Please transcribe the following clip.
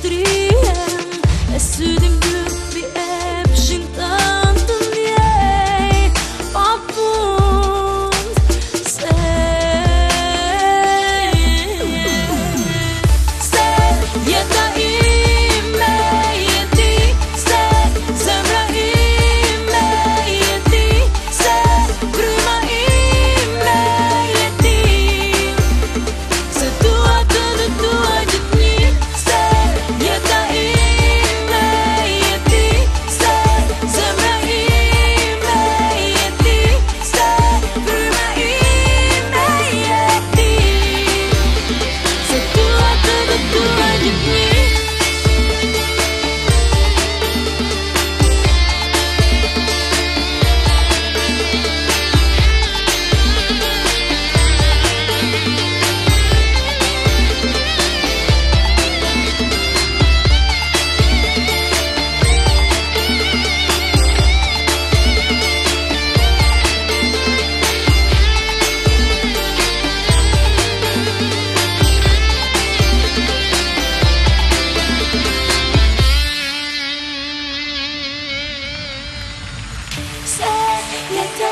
triste. 내